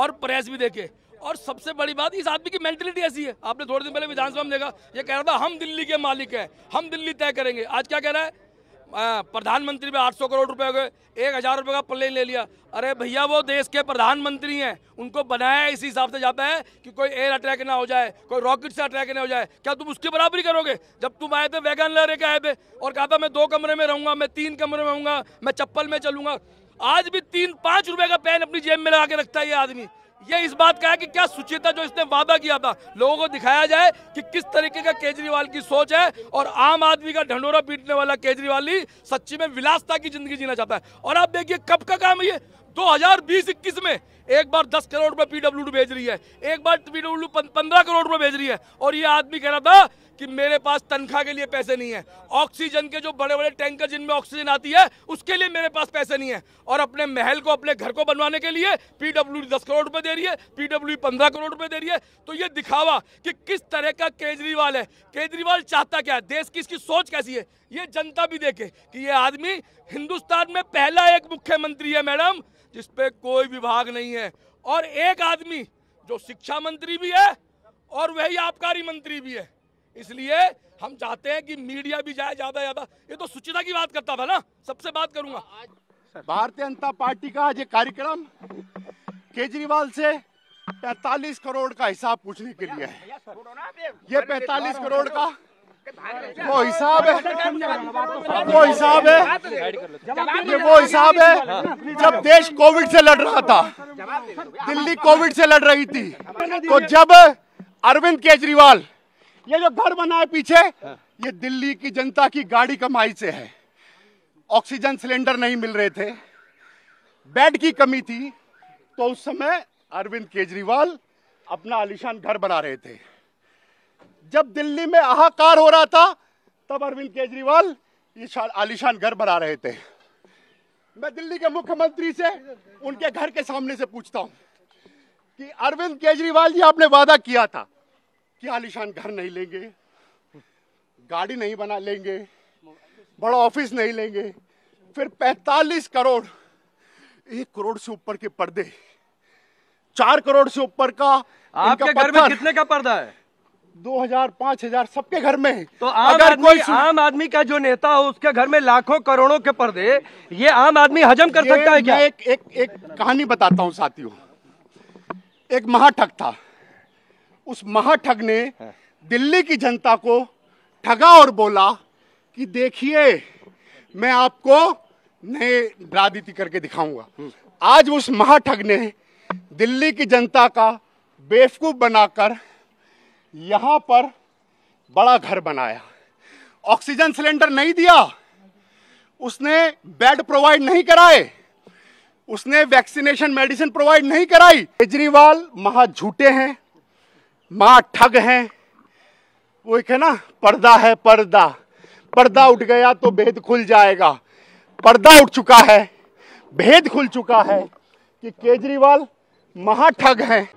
और प्रेस भी देखे। और सबसे बड़ी बात, इस आदमी की मेंटेलिटी ऐसी है। आपने थोड़े दिन पहले विधानसभा में देखा, ये कह रहा था, हम दिल्ली के मालिक हैं, हम दिल्ली तय करेंगे। आज क्या कह रहा है? प्रधानमंत्री पे 800 करोड़ रुपए हो गए, एक हज़ार रुपए का प्लेन ले लिया। अरे भैया, वो देश के प्रधानमंत्री हैं, उनको बनाया इसी हिसाब से जाता है कि कोई एयर अटैक ना हो जाए, कोई रॉकेट से अटैक ना हो जाए। क्या तुम उसकी बराबरी करोगे? जब तुम आए थे वैगन लहरे के आए थे और कहा था, मैं दो कमरे में रहूँगा, मैं तीन कमरे में रहूँगा, मैं चप्पल में चलूँगा। आज भी तीन पाँच रुपए का पेन अपनी जेब में लगा के रखता है ये आदमी। ये इस बात का है कि क्या सुचेता जो इसने वादा किया था, लोगों को दिखाया जाए कि किस तरीके का केजरीवाल की सोच है और आम आदमी का ढंडोरा पीटने वाला केजरीवाल ही सच्ची में विलासता की ज़िंदगी जीना चाहता है। और आप देखिए कब का काम है ये? 2020-21 में एक बार 10 करोड़ रुपए पीडब्ल्यू भेज रही है, एक बार पीडब्ल्यू पंद्रह करोड़ रुपए भेज रही है। और ये आदमी कह रहा था कि मेरे पास तनख्वाह के लिए पैसे नहीं है। ऑक्सीजन के जो बड़े बड़े टैंकर जिनमें ऑक्सीजन आती है, उसके लिए मेरे पास पैसे नहीं है। और अपने महल को, अपने घर को बनवाने के लिए पीडब्ल्यू दस करोड़ रुपए दे रही है, पीडब्ल्यू पंद्रह करोड़ रुपए दे रही है। तो ये दिखावा कि किस तरह का केजरीवाल है। केजरीवाल चाहता क्या है? देश की इसकी सोच कैसी है? ये जनता भी देखे कि ये आदमी हिंदुस्तान में पहला एक मुख्यमंत्री है, मैडम जिसपे कोई विभाग नहीं है। और एक आदमी जो शिक्षा मंत्री भी है और वही आबकारी मंत्री भी है। इसलिए हम चाहते हैं कि मीडिया भी जाए ज़्यादा ज़्यादा। ये तो सुचिता की बात करता था ना सबसे बात करूँगा। भारतीय जनता पार्टी का आज ये कार्यक्रम केजरीवाल से 45 करोड़ का हिसाब पूछने के लिए है। ये 45 करोड़ का वो हिसाब है। वो हिसाब है। ये वो हिसाब है। जब देश कोविड से लड़ रहा था दिल्ली कोविड से लड़ रही थी तो जब अरविंद केजरीवाल ये जो घर बना है पीछे ये दिल्ली की जनता की गाड़ी कमाई से है। ऑक्सीजन सिलेंडर नहीं मिल रहे थे। बेड की कमी थी। तो उस समय अरविंद केजरीवाल अपना आलिशान घर बना रहे थे। जब दिल्ली में हाहाकार हो रहा था तब अरविंद केजरीवाल ये आलिशान घर बना रहे थे। मैं दिल्ली के मुख्यमंत्री से उनके घर के सामने से पूछता हूँ कि अरविंद केजरीवाल जी आपने वादा किया था। कि आलिशान घर नहीं लेंगे? गाड़ी नहीं बना लेंगे बड़ा ऑफ़िस नहीं लेंगे फिर 45 करोड़ एक करोड़ से ऊपर के पर्दे चार करोड़ से ऊपर का आपके घर में कितने का पर्दा है? दो हज़ार पाँच हज़ार सबके घर में। तो आम अगर आदमी कोई आम आदमी का जो नेता हो उसके घर में लाखों करोड़ों के पर्दे ये आम आदमी हजम कर सकता है क्या? एक एक एक कहानी बताता हूँ साथियों। एक महाठग था। उस महाठग ने दिल्ली की जनता को ठगा और बोला कि देखिए मैं आपको नए राजनीति करके दिखाऊँगा। आज उस महाठग ने दिल्ली की जनता का बेवकूफ़ बनाकर यहाँ पर बड़ा घर बनाया। ऑक्सीजन सिलेंडर नहीं दिया। उसने बेड प्रोवाइड नहीं कराए। उसने वैक्सीनेशन मेडिसिन प्रोवाइड नहीं कराई। केजरीवाल महा झूठे हैं। माँ ठग है। वो एक है ना, पर्दा है, पर्दा। पर्दा उठ गया तो भेद खुल जाएगा। पर्दा उठ चुका है, भेद खुल चुका है कि केजरीवाल महाठग हैं।